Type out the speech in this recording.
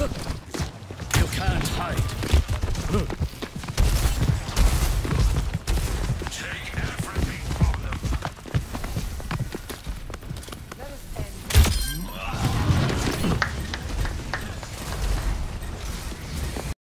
You can't hide.